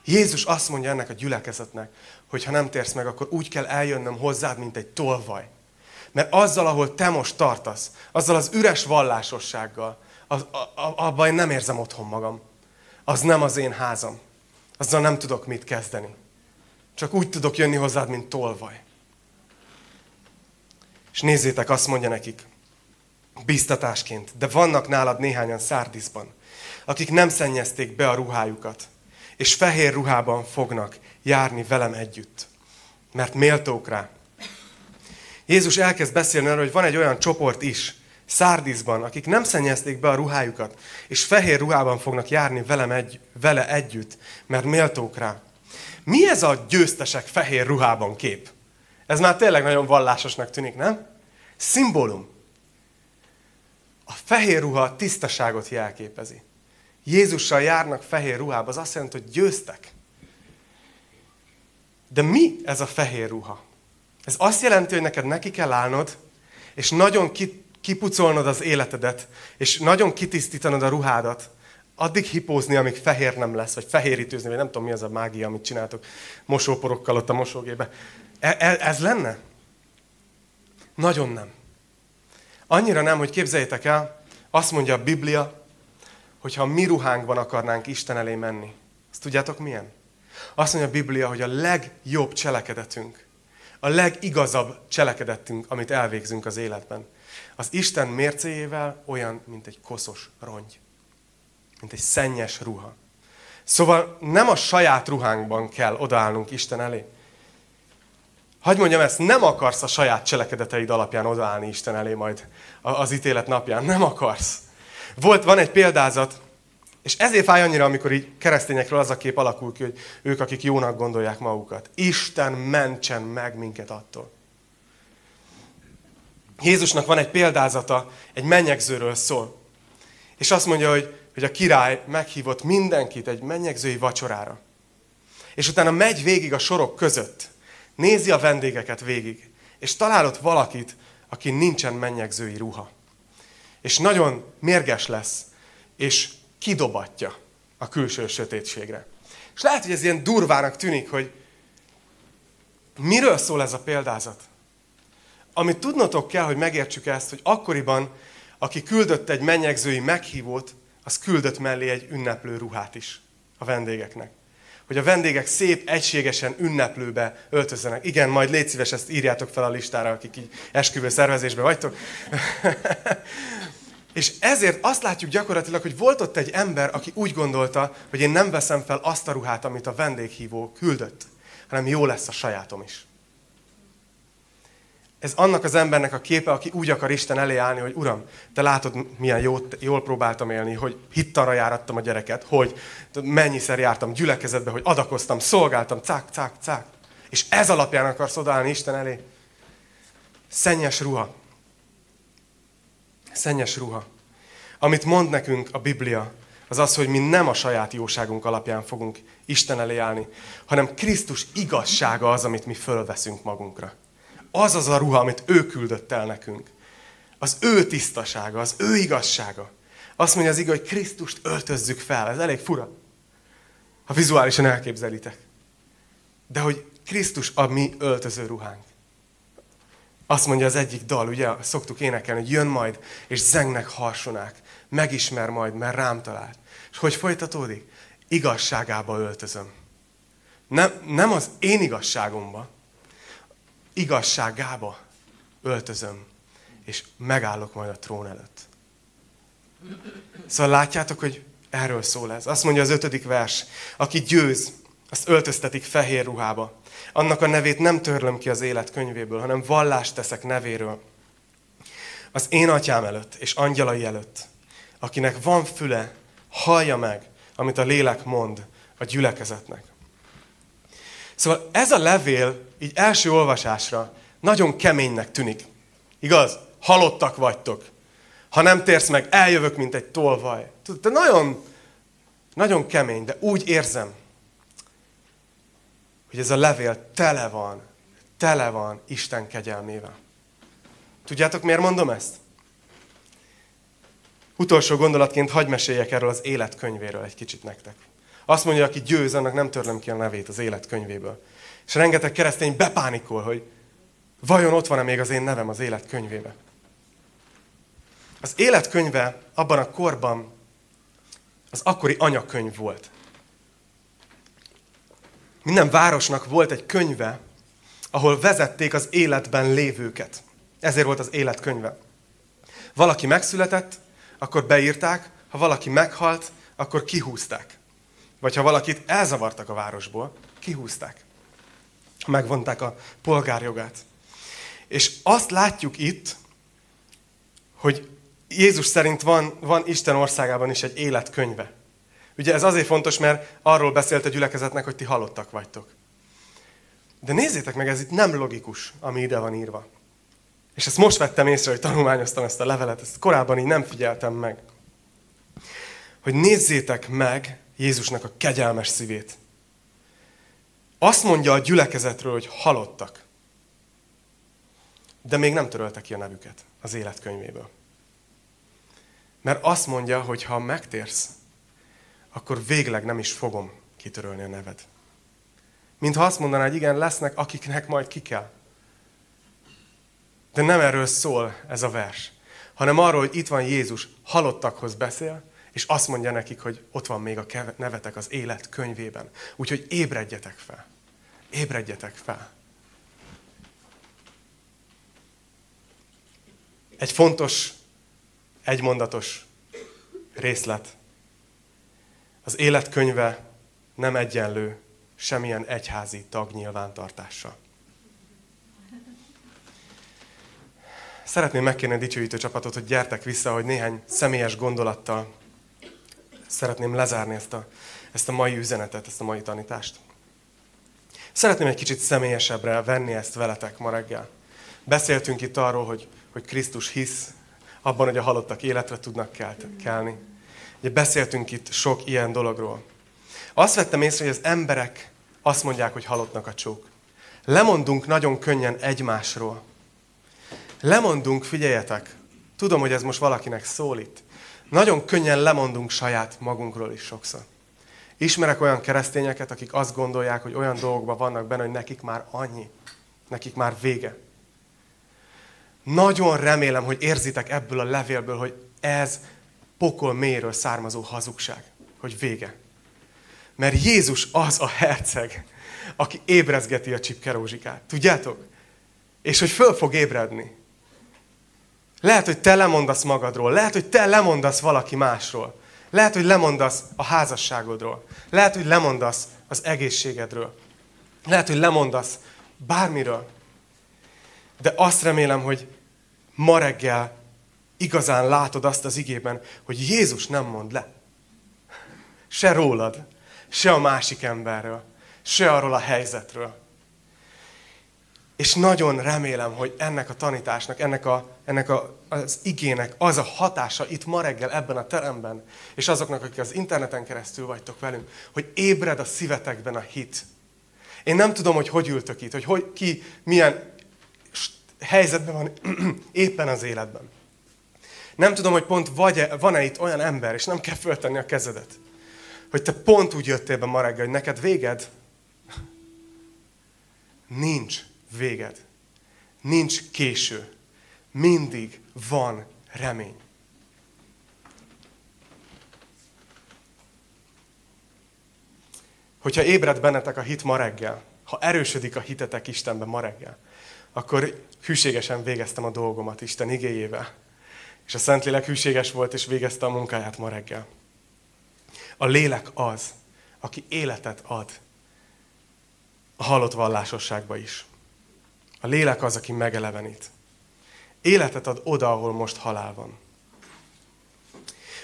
Jézus azt mondja ennek a gyülekezetnek, hogy ha nem térsz meg, akkor úgy kell eljönnöm hozzád, mint egy tolvaj. Mert azzal, ahol te most tartasz, azzal az üres vallásossággal, az, a, a, abban én nem érzem otthon magam. Az nem az én házam. Azzal nem tudok mit kezdeni. Csak úgy tudok jönni hozzád, mint tolvaj. És nézzétek, azt mondja nekik, biztatásként, de vannak nálad néhányan szárdiszban, akik nem szennyezték be a ruhájukat, és fehér ruhában fognak járni velem együtt, mert méltók rá. Jézus elkezd beszélni arról, hogy van egy olyan csoport is, Szárdiszban, akik nem szennyezték be a ruhájukat, és fehér ruhában fognak járni velem egy, vele együtt, mert méltók rá. Mi ez a győztesek fehér ruhában kép? Ez már tényleg nagyon vallásosnak tűnik, nem? Szimbólum. A fehér ruha a tisztaságot jelképezi. Jézussal járnak fehér ruhába, az azt jelenti, hogy győztek. De mi ez a fehér ruha? Ez azt jelenti, hogy neked neki kell állnod, és nagyon kipucolnod az életedet, és nagyon kitisztítanod a ruhádat, addig hipózni, amíg fehér nem lesz, vagy fehérítőzni, vagy nem tudom mi az a mágia, amit csináltok mosóporokkal ott a mosógébe. E, e, ez lenne? Nagyon nem. Annyira nem, hogy képzeljétek el, azt mondja a Biblia, hogy ha mi ruhánkban akarnánk Isten elé menni, azt tudjátok milyen? Azt mondja a Biblia, hogy a legjobb cselekedetünk, a legigazabb cselekedetünk, amit elvégzünk az életben, az Isten mércéjével olyan, mint egy koszos rongy mint egy szennyes ruha. Szóval nem a saját ruhánkban kell odaállnunk Isten elé, Hagy mondjam ezt, nem akarsz a saját cselekedeteid alapján odaállni Isten elé majd az ítélet napján. Nem akarsz. Volt, van egy példázat, és ezért fáj annyira, amikor így keresztényekről az a kép alakul ki, hogy ők, akik jónak gondolják magukat. Isten mentsen meg minket attól. Jézusnak van egy példázata, egy mennyegzőről szól. És azt mondja, hogy, hogy a király meghívott mindenkit egy mennyegzői vacsorára. És utána megy végig a sorok között. Nézi a vendégeket végig. És talál ott valakit, aki nincsen mennyegzői ruha. És nagyon mérges lesz, és kidobatja a külső sötétségre. És lehet, hogy ez ilyen durvának tűnik, hogy miről szól ez a példázat? Amit tudnotok kell, hogy megértsük ezt, hogy akkoriban, aki küldött egy mennyegzői meghívót, az küldött mellé egy ünneplő ruhát is a vendégeknek. Hogy a vendégek szép, egységesen ünneplőbe öltözzenek. Igen, majd légy szíves, ezt írjátok fel a listára, akik így esküvő szervezésben vagytok. (laughs) És ezért azt látjuk gyakorlatilag, hogy volt ott egy ember, aki úgy gondolta, hogy én nem veszem fel azt a ruhát, amit a vendéghívó küldött, hanem jó lesz a sajátom is. Ez annak az embernek a képe, aki úgy akar Isten elé állni, hogy Uram, te látod, milyen jót, jól próbáltam élni, hogy hittarra járattam a gyereket, hogy mennyiszer jártam gyülekezetbe, hogy adakoztam, szolgáltam, cák, cák, cák. És ez alapján akarsz odaállni Isten elé. Szennyes ruha. Szennyes ruha. Amit mond nekünk a Biblia, az az, hogy mi nem a saját jóságunk alapján fogunk Isten elé állni, hanem Krisztus igazsága az, amit mi fölveszünk magunkra. Az az a ruha, amit ő küldött el nekünk. Az ő tisztasága, az ő igazsága. Azt mondja az igaz, hogy Krisztust öltözzük fel. Ez elég fura, ha vizuálisan elképzelitek. De hogy Krisztus a mi öltöző ruhánk. Azt mondja az egyik dal, ugye szoktuk énekelni, hogy jön majd, és zengnek harsonák. Megismer majd, mert rám talált. És hogy folytatódik? Igazságába öltözöm. Nem, nem az én igazságomba, igazságába öltözöm, és megállok majd a trón előtt. Szóval látjátok, hogy erről szól ez. Azt mondja az ötödik vers, aki győz, azt öltöztetik fehér ruhába. Annak a nevét nem törlöm ki az élet könyvéből, hanem vallást teszek nevéről. Az én atyám előtt és angyalai előtt, akinek van füle, hallja meg, amit a lélek mond a gyülekezetnek. Szóval ez a levél így első olvasásra nagyon keménynek tűnik. Igaz? Halottak vagytok. Ha nem térsz meg, eljövök, mint egy tolvaj. Tudod, nagyon, nagyon kemény, de úgy érzem, hogy ez a levél tele van, tele van Isten kegyelmével. Tudjátok, miért mondom ezt? Utolsó gondolatként hagy meséljek erről az életkönyvéről egy kicsit nektek. Azt mondja, aki győz, annak nem törlöm ki a nevét az életkönyvéből. És rengeteg keresztény bepánikol, hogy vajon ott van-e még az én nevem az életkönyvébe. Az életkönyve abban a korban az akkori anyakönyv volt. Minden városnak volt egy könyve, ahol vezették az életben lévőket. Ezért volt az életkönyve. Valaki megszületett, akkor beírták, ha valaki meghalt, akkor kihúzták. Vagy ha valakit elzavartak a városból, kihúzták. Megvonták a polgárjogát. És azt látjuk itt, hogy Jézus szerint van, van Isten országában is egy életkönyve. Ugye ez azért fontos, mert arról beszélt a gyülekezetnek, hogy ti halottak vagytok. De nézzétek meg, ez itt nem logikus, ami ide van írva. És ezt most vettem észre, hogy tanulmányoztam ezt a levelet, ezt korábban így nem figyeltem meg. Hogy nézzétek meg Jézusnak a kegyelmes szívét. Azt mondja a gyülekezetről, hogy halottak. De még nem törölte ki a nevüket az életkönyvéből. Mert azt mondja, hogy ha megtérsz, akkor végleg nem is fogom kitörölni a neved. Mintha azt mondaná, hogy igen, lesznek, akiknek majd ki kell. De nem erről szól ez a vers, hanem arról, hogy itt van Jézus, halottakhoz beszél, és azt mondja nekik, hogy ott van még a nevetek az élet könyvében. Úgyhogy ébredjetek fel. Ébredjetek fel. Egy fontos, egymondatos részlet. Az életkönyve nem egyenlő semmilyen egyházi tag nyilvántartással. Szeretném megkérni a dicsőítő csapatot, hogy gyertek vissza, hogy néhány személyes gondolattal szeretném lezárni ezt a, ezt a mai üzenetet, ezt a mai tanítást. Szeretném egy kicsit személyesebbre venni ezt veletek ma reggel. Beszéltünk itt arról, hogy, hogy Krisztus hisz abban, hogy a halottak életre tudnak kelni. Ugye beszéltünk itt sok ilyen dologról. Azt vettem észre, hogy az emberek azt mondják, hogy halottnak a csók. Lemondunk nagyon könnyen egymásról. Lemondunk, figyeljetek, tudom, hogy ez most valakinek szólít. Nagyon könnyen lemondunk saját magunkról is sokszor. Ismerek olyan keresztényeket, akik azt gondolják, hogy olyan dolgokban vannak benne, hogy nekik már annyi, nekik már vége. Nagyon remélem, hogy érzitek ebből a levélből, hogy ez pokol mélyről származó hazugság, hogy vége. Mert Jézus az a herceg, aki ébrezgeti a csipkerózsikát. Tudjátok? És hogy föl fog ébredni. Lehet, hogy te lemondasz magadról, lehet, hogy te lemondasz valaki másról. Lehet, hogy lemondasz a házasságodról. Lehet, hogy lemondasz az egészségedről. Lehet, hogy lemondasz bármiről. De azt remélem, hogy ma reggel igazán látod azt az igében, hogy Jézus nem mond le. Se rólad, se a másik emberről, se arról a helyzetről. És nagyon remélem, hogy ennek a tanításnak, ennek, a, ennek a, az igének az a hatása itt ma reggel ebben a teremben, és azoknak, akik az interneten keresztül vagytok velünk, hogy ébred a szívetekben a hit. Én nem tudom, hogy hogy ültök itt, hogy, hogy ki milyen helyzetben van (clears throat) éppen az életben. Nem tudom, hogy pont vagy-e, van-e itt olyan ember, és nem kell föltenni a kezedet, hogy te pont úgy jöttél be ma reggel, hogy neked véged? Nincs véged. Nincs késő. Mindig van remény. Hogyha ébred bennetek a hit ma reggel, ha erősödik a hitetek Istenben ma reggel, akkor hűségesen végeztem a dolgomat Isten igéjével. És a Szentlélek hűséges volt, és végezte a munkáját ma reggel. A lélek az, aki életet ad a halott vallásosságba is. A lélek az, aki megelevenít. Életet ad oda, ahol most halál van.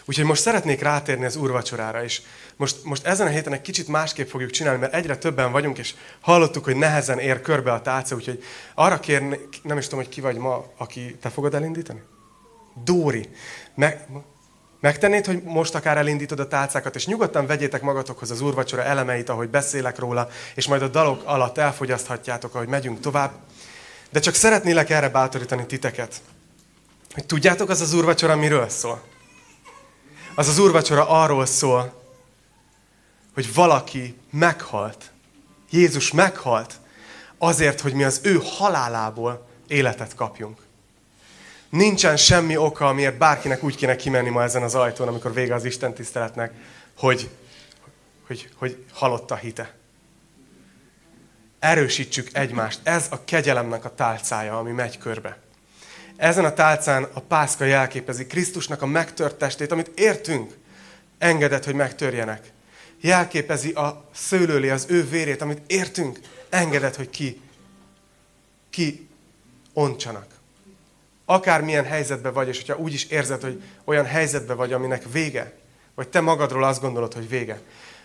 Úgyhogy most szeretnék rátérni az úrvacsorára, és most, most ezen a héten egy kicsit másképp fogjuk csinálni, mert egyre többen vagyunk, és hallottuk, hogy nehezen ér körbe a tálca, úgyhogy arra kérnék, nem is tudom, hogy ki vagy ma, aki te fogod elindítani? Dóri. Meg, megtennéd, hogy most akár elindítod a tálcákat, és nyugodtan vegyétek magatokhoz az úrvacsora elemeit, ahogy beszélek róla, és majd a dalok alatt elfogyaszthatjátok, ahogy megyünk tovább. De csak szeretnélek erre bátorítani titeket. Hogy tudjátok, az az úrvacsora miről szól? Az az úrvacsora arról szól, hogy valaki meghalt. Jézus meghalt azért, hogy mi az ő halálából életet kapjunk. Nincsen semmi oka, amiért bárkinek úgy kéne kimenni ma ezen az ajtón, amikor vége az Isten tiszteletnek, hogy, hogy, hogy halott a hite. Erősítsük egymást. Ez a kegyelemnek a tálcája, ami megy körbe. Ezen a tálcán a pászka jelképezi Krisztusnak a megtört testét, amit értünk, engedett, hogy megtörjenek. Jelképezi a szőlőlé az ő vérét, amit értünk, engedett, hogy ki, ki ontsanak. Akármilyen helyzetben vagy, és hogyha úgy is érzed, hogy olyan helyzetben vagy, aminek vége, vagy te magadról azt gondolod, hogy vége,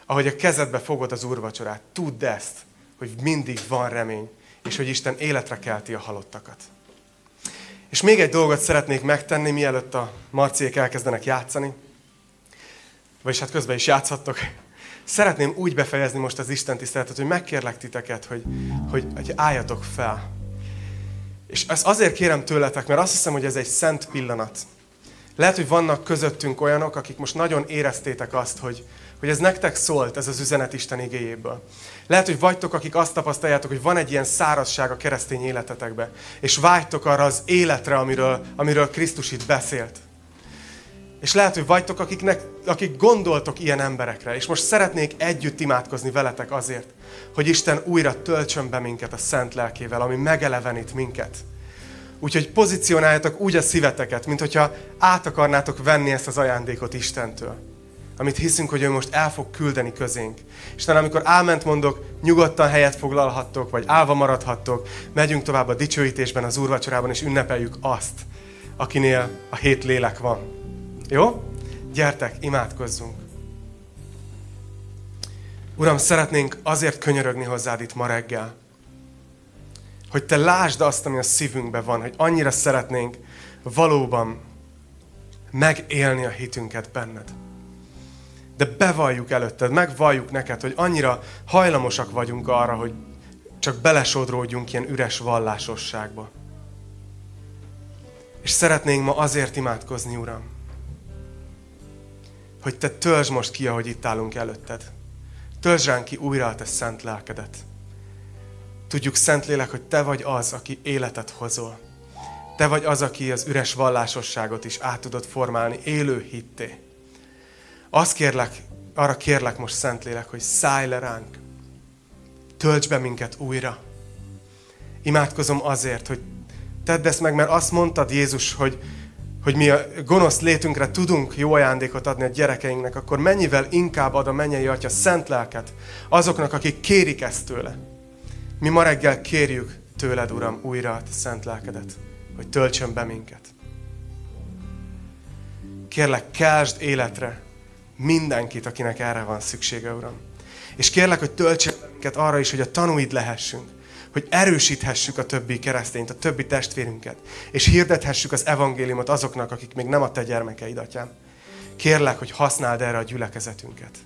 ahogy a kezedbe fogod az úrvacsorát, tudd ezt, hogy mindig van remény, és hogy Isten életre kelti a halottakat. És még egy dolgot szeretnék megtenni, mielőtt a marciék elkezdenek játszani. Vagyis hát közben is játszhattok. Szeretném úgy befejezni most az Isten tiszteletet, hogy megkérlek titeket, hogy, hogy, hogy álljatok fel. És ezt azért kérem tőletek, mert azt hiszem, hogy ez egy szent pillanat. Lehet, hogy vannak közöttünk olyanok, akik most nagyon éreztétek azt, hogy, hogy ez nektek szólt, ez az üzenet Isten igéjéből. Lehet, hogy vagytok, akik azt tapasztaljátok, hogy van egy ilyen szárazság a keresztény életetekbe, és vágytok arra az életre, amiről, amiről Krisztus itt beszélt. És lehet, hogy vagytok, akiknek, akik gondoltok ilyen emberekre, és most szeretnék együtt imádkozni veletek azért, hogy Isten újra töltsön be minket a szent lelkével, ami megelevenít minket. Úgyhogy pozícionáljatok úgy a szíveteket, mint hogyha át akarnátok venni ezt az ajándékot Istentől amit hiszünk, hogy ő most el fog küldeni közénk. Isten, amikor álment mondok, nyugodtan helyet foglalhattok, vagy állva maradhattok, megyünk tovább a dicsőítésben, az úrvacsorában, és ünnepeljük azt, akinél a hét lélek van. Jó? Gyertek, imádkozzunk. Uram, szeretnénk azért könyörögni hozzád itt ma reggel, hogy te lásd azt, ami a szívünkben van, hogy annyira szeretnénk valóban megélni a hitünket benned. De bevalljuk előtted, megvalljuk neked, hogy annyira hajlamosak vagyunk arra, hogy csak belesodródjunk ilyen üres vallásosságba. És szeretnénk ma azért imádkozni, Uram, hogy Te töltsd most ki, ahogy itt állunk előtted. Töltsd ránk ki újra a Te szent lelkedet. Tudjuk, Szentlélek, hogy Te vagy az, aki életet hozol. Te vagy az, aki az üres vallásosságot is át tudod formálni élő hitté. Azt kérlek, arra kérlek most, Szentlélek, hogy szállj le ránk. Tölts be minket újra. Imádkozom azért, hogy tedd ezt meg, mert azt mondtad, Jézus, hogy, hogy mi a gonosz létünkre tudunk jó ajándékot adni a gyerekeinknek, akkor mennyivel inkább ad a mennyei Atya szent lelket azoknak, akik kérik ezt tőle. Mi ma reggel kérjük tőled, Uram, újra a szent lelkedet, hogy töltsön be minket. Kérlek, keltsd életre mindenkit, akinek erre van szüksége, Uram. És kérlek, hogy töltsön minket arra is, hogy a tanúid lehessünk, hogy erősíthessük a többi keresztényt, a többi testvérünket, és hirdethessük az evangéliumot azoknak, akik még nem a te gyermekeid, atyám. Kérlek, hogy használd erre a gyülekezetünket.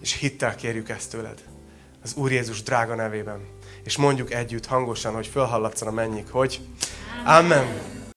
És hittel kérjük ezt tőled. Az Úr Jézus drága nevében. És mondjuk együtt hangosan, hogy fölhallatszon a mennyik, hogy Amen. Amen.